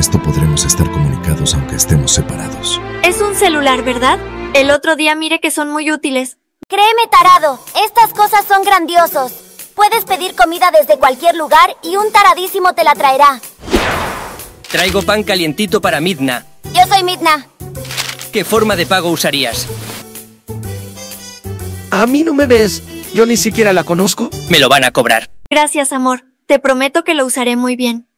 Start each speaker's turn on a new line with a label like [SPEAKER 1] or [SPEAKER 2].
[SPEAKER 1] Esto podremos estar comunicados aunque estemos separados.
[SPEAKER 2] Es un celular, ¿verdad? El otro día mire que son muy útiles.
[SPEAKER 3] Créeme, tarado, estas cosas son grandiosos. Puedes pedir comida desde cualquier lugar y un taradísimo te la traerá.
[SPEAKER 4] Traigo pan calientito para Midna.
[SPEAKER 3] Yo soy Midna.
[SPEAKER 4] ¿Qué forma de pago usarías?
[SPEAKER 5] A mí no me ves. Yo ni siquiera la conozco.
[SPEAKER 4] Me lo van a cobrar.
[SPEAKER 2] Gracias, amor. Te prometo que lo usaré muy bien.